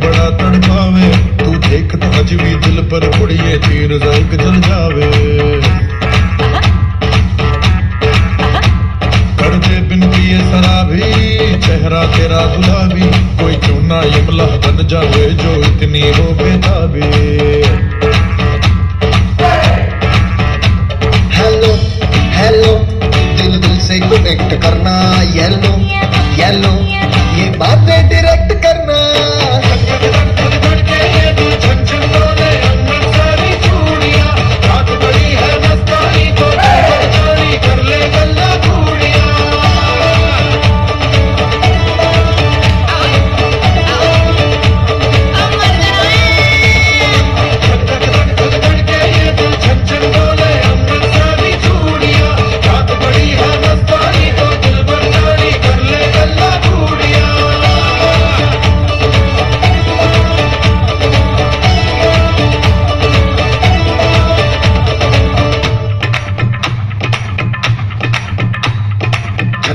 बड़ा तड़पावे। तू देख तो भी दिल पर कुड़िए तीर जंग जल जावे। करते बिन पिए शराबी, चेहरा तेरा गुलाबी। कोई चूना यमला बन जावे जो इतनी हो बेताबी। हेलो दिल दिल से कनेक्ट करना। येलो येलो ये बातें डायरेक्ट करना।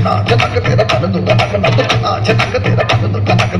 நான் தங்க தேர பறந்துட்ட தக்க நத்து நான் தங்க தேர பறந்துட்ட தக்க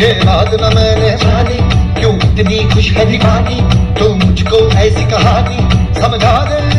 ये बात न मैंने मानी क्यों इतनी खुश कभी मानी तो मुझको ऐसी कहानी समझा दे।